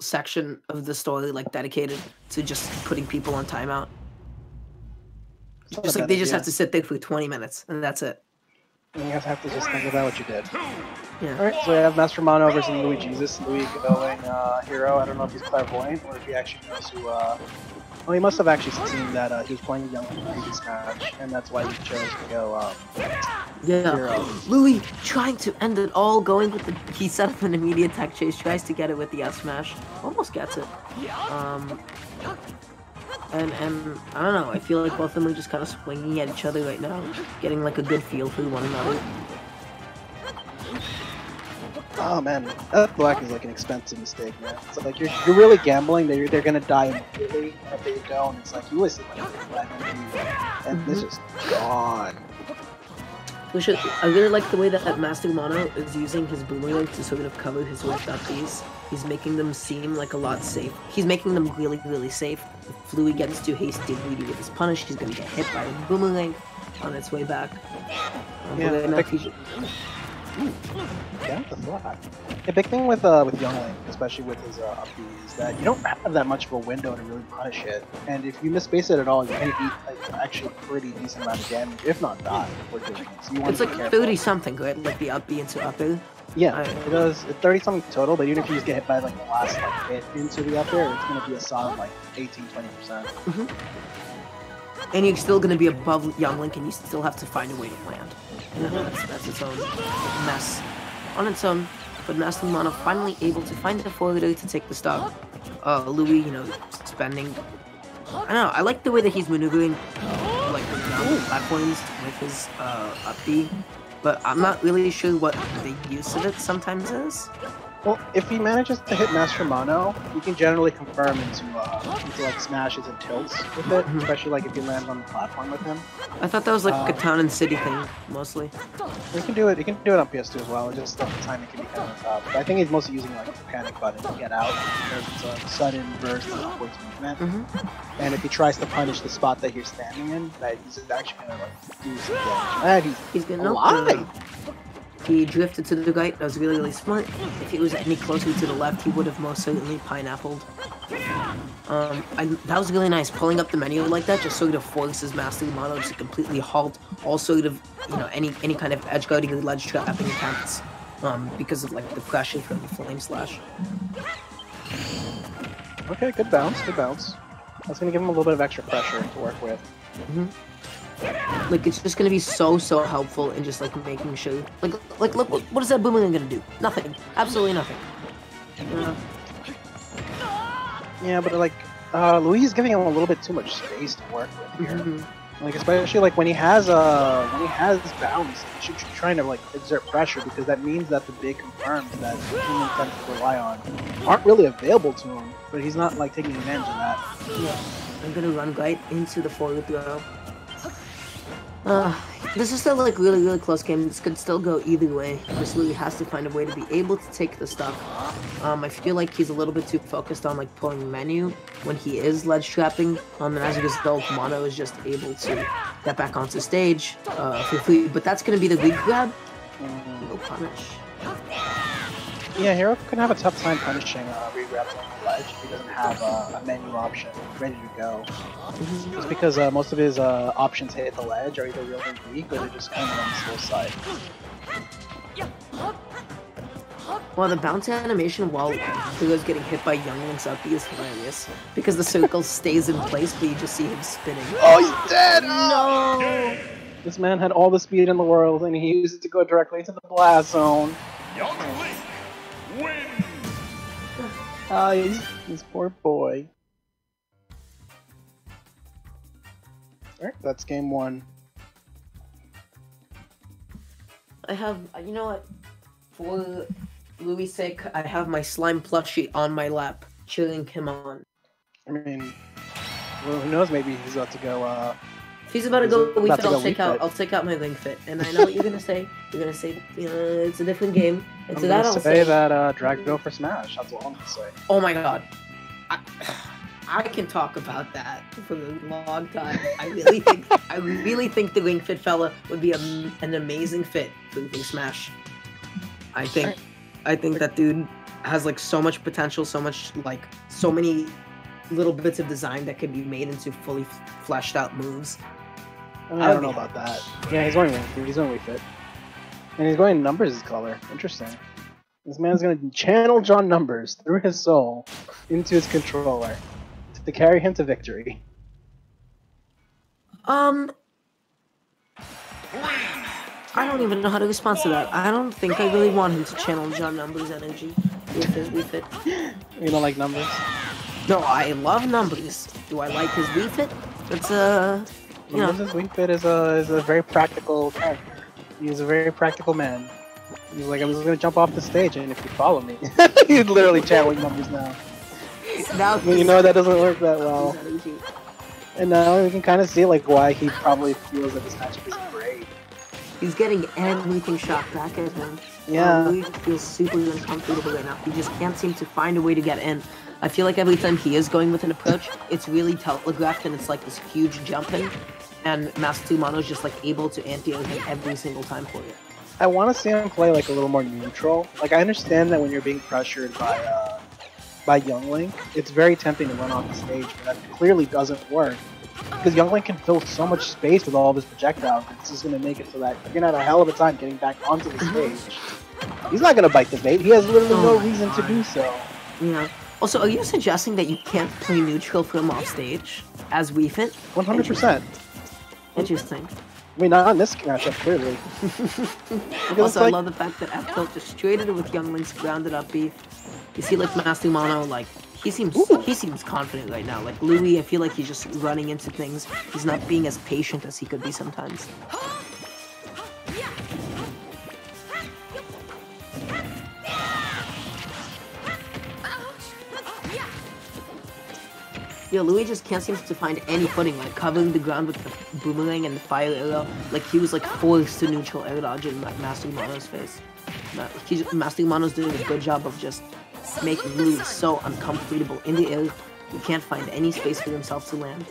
section of the story like dedicated to just putting people on timeout. It's Just like bad they just have to sit there for 20 minutes and that's it. And you guys have to just think about what you did. Yeah. Alright, so we have Master Mono versus Lui Jesus. Lui going uh, hero. I don't know if he's clairvoyant or if he actually knows who. Uh... Well, he must have actually seen that uh, he was playing young in the previous match, and that's why he chose to go um, Yeah. hero. Lui trying to end it all, going with the he set up an immediate tech chase, tries to get it with the S smash, almost gets it. Um, and and I don't know. I feel like both of them are just kind of swinging at each other right now, getting like a good feel for one another. Oh man, that black is like an expensive mistake, man. It's like you're, you're really gambling that you're, they're gonna die immediately, if they don't. It's like you wasted like minutes, and this is gone. Which is, I really like the way that, that Master Mono is using his boomerang to sort of cover his up Bs. He's making them seem like a lot safe. He's making them really, really safe. If Fluey gets too hasty and greedy with his punish, he's gonna get hit by the boomerang on its way back. Um, Yeah, but then I if he- Yeah, the. The big thing with uh, with Young Link, especially with his uh, up B, is that you don't have that much of a window to really punish it, and if you misspace it at all, you can eat like, actually a pretty decent amount of damage, if not die. So you want It's to like be careful. 30 something, right? Like the up B into up. Yeah, it does. 30 something total, but even if you just get hit by like the last like hit into the up air, it's gonna be a solid like 18, 20 percent. And you're still gonna be above Young Link and you still have to find a way to land. And that's, that's its own mess on its own. But Master Mono finally able to find the forward air to take the stock. Uh, Lui, you know, spending. I don't know. I like the way that he's maneuvering, like the platforms with his uh, up B, but I'm not really sure what the use of it sometimes is. Well, if he manages to hit Master Mono, you can generally confirm into uh, into like smashes and tilts with it, Mhm. especially like if you land on the platform with him. I thought that was like a Uh, town and city thing mostly. You can do it. You can do it on PS2 as well. It's just the timing can be kind of tough. But I think he's mostly using like the panic button to get out it's a sudden burst of upwards movement. hmm And if he tries to punish the spot that you're standing in, that he's actually gonna like do some damage. And he's He's getting alive. He drifted to the right. That was really, really smart. If he was any closer to the left, he would have most certainly pineappled. Um, I, that was really nice. Pulling up the menu like that just sort of forces Master Mono to completely halt all sort of, you know, any any kind of edge guarding or ledge trapping attempts. Um, because of like the pressure from the flame slash. Okay, good bounce. Good bounce. That's gonna give him a little bit of extra pressure to work with. Like it's just gonna be so so helpful in just like making sure. Like like look what, what is that boomerang gonna do? Nothing. Absolutely nothing. Uh, Yeah, but like uh, Lui is giving him a little bit too much space to work with here. mhm. Like especially like when he has uh when he has bounce, he should be trying to like exert pressure because that means that the big confirms that human tends to rely on aren't really available to him. But he's not like taking advantage of that. Yeah, I'm gonna run right into the forward throw. Uh, this is still like really, really close game. This could still go either way. Chris Lui has to find a way to be able to take the stock. Um, I feel like he's a little bit too focused on like pulling menu when he is ledge trapping. Um, and as a result, Mono is just able to get back onto stage uh. But that's gonna be the lead grab. No punish. Yeah, Hero can have a tough time punishing uh, regrabs on the ledge if he doesn't have uh, a menu option ready to go. Just because uh, most of his uh, options hit the ledge are either really weak or they're just kind of on the slow side. Well, the bounce animation while Hugo's getting hit by Young Link's up is hilarious because the circle stays in place, but you just see him spinning. Oh, he's dead! No! This man had all the speed in the world and he used it to go directly into the blast zone. Young Link wins. Ah, he's, this poor boy. Alright, that's game one. I have, you know what? For Lui's sake, I have my slime plushie on my lap, cheering him on. I mean, well, who knows? Maybe he's about to go. Uh, He's about to go about Wii to Fit, go I'll take out, Fit. I'll take out my Ring Fit, and I know what you're gonna say. You're gonna say, you know, it's a different game. And I'm to that, gonna I'll say, say, that uh, Drago for Smash. That's all I'm gonna say. oh my god, I, I can talk about that for a long time. I really think, I really think the Ring Fit fella would be a, an amazing fit for Smash. I think I think that dude has like so much potential, so much like so many little bits of design that could be made into fully f- fleshed out moves. I, mean, I don't know about that. Yeah, he's going he's going Wii Fit, and he's going numbers color. Interesting. This man's gonna channel John Numbers through his soul into his controller to carry him to victory. Um, I don't even know how to respond to that. I don't think I really want him to channel John Numbers' energy with his Wii Fit. You don't like numbers? No, I love numbers. Do I like his Wii Fit? It's uh, you know, Numbers' Wii Fit is a is a very practical character. He's a very practical man. He's like, I'm just gonna jump off the stage, and if you follow me, he's literally channeling numbers now. now But you know that doesn't work that well. And now we can kind of see like why he probably feels that this matchup isn't great. He's getting everything shot back at him. Yeah. Lui feels super uncomfortable right now. He just can't seem to find a way to get in. I feel like every time he is going with an approach, it's really telegraphed and it's like this huge jump in. And Master Mano's just like able to anti-air him every single time for you. I want to see him play like a little more neutral. Like I understand that when you're being pressured by uh, by Young Link, it's very tempting to run off the stage, but that clearly doesn't work. Because Young Link can fill so much space with all of his projectiles, it's just going to make it so that you're going to have a hell of a time getting back onto the stage. He's not going to bite the bait. He has literally Oh no reason to do so. Yeah. Also, are you suggesting that you can't play neutral from off stage as Wii Fit? 100%. Interesting. I mean, not on this matchup, clearly. Because it's Also, I love the fact that F tilt just traded it with Young Link's grounded up beef. You see, like Master Mono, like he seems he seems confident right now. Like Lui, I feel like he's just running into things. He's not being as patient as he could be sometimes. Yeah, Lui just can't seem to find any footing, like covering the ground with the boomerang and the fire arrow. Like he was like forced to neutral air dodge in like Master Mono's face. Master Mono's doing a good job of just making Lui so uncomfortable in the air. He can't find any space for himself to land.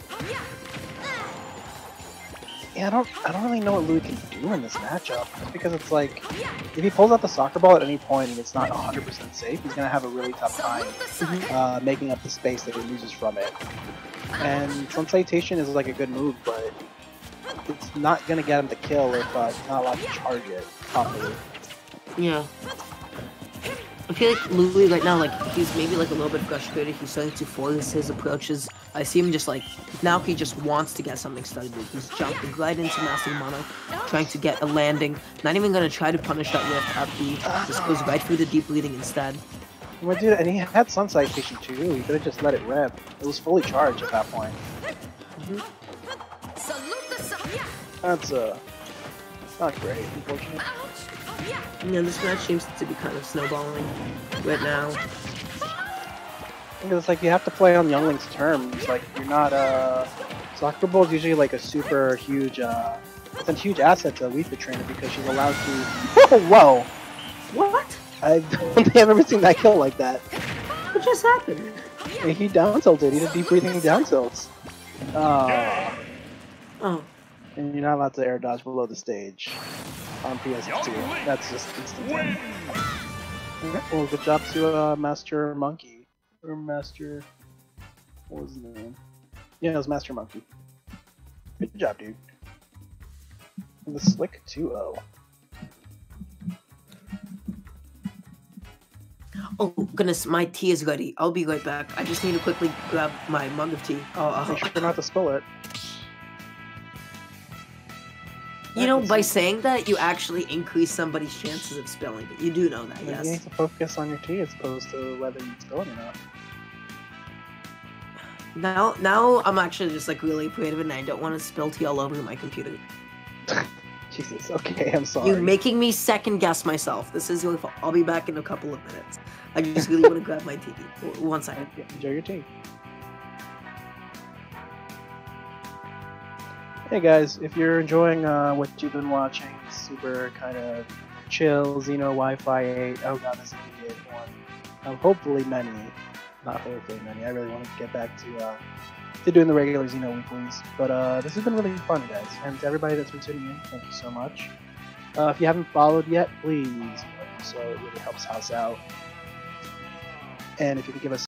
Yeah, I don't, I don't really know what Lui can do in this matchup. Just because it's like, if he pulls out the soccer ball at any point and it's not 100% safe, he's gonna have a really tough time uh, making up the space that he loses from it. And Sun Salutation is like a good move, but it's not gonna get him to kill if uh, he's not allowed to charge it properly. Yeah. I feel like Lui right now, like he's maybe like a little bit frustrated. He's starting to force his approaches. I see him just like now he just wants to get something started. He's jumping right into Master Mono, trying to get a landing. Not even gonna try to punish that lift up B. Just goes right through the deep breathing instead. Well, dude, and he had Sun Salutation too. He could have just let it rip. It was fully charged at that point. That's uh, not great, unfortunately. Yeah, this match seems to be kind of snowballing right now. Because it's like you have to play on Young Link's terms. Like you're not uh Soccer Ball is usually like a super huge uh it's a huge asset to Wii Fit trainer because she's allowed to Whoa! What? I don't think I've ever seen that kill like that. What just happened? He down tilted, he did deep breathing down tilts. Oh, Oh, and you're not allowed to air dodge below the stage on PS2. That's just instant. Win. Okay, Well, good job to uh, Master Monkey. Or Master. What was his name? Yeah, it was Master Monkey. Good job, dude. And the Slick 2 0. oh goodness, my tea is ready. I'll be right back. I just need to quickly grab my mug of tea. Oh, uh, Make sure not to spill it. You know, by saying that, you actually increase somebody's chances of spilling it. You do know that, yes. You need to focus on your tea as opposed to whether you spill it or not. Now, now I'm actually just like really creative, and I don't want to spill tea all over my computer. Jesus, okay, I'm sorry. You're making me second guess myself. This is your fault. I'll be back in a couple of minutes. I just really want to grab my tea. One second. Enjoy your tea. Hey guys, if you're enjoying uh, what you've been watching, super kind of chill XeNOwifi 8, oh god, this is good one. Um, hopefully many, not hopefully many. I really want to get back to uh, to doing the regular Xeno weeklies, but uh, this has been really fun, guys. And to everybody that's been tuning in, thank you so much. Uh, if you haven't followed yet, please so it really helps us out. And if you could give us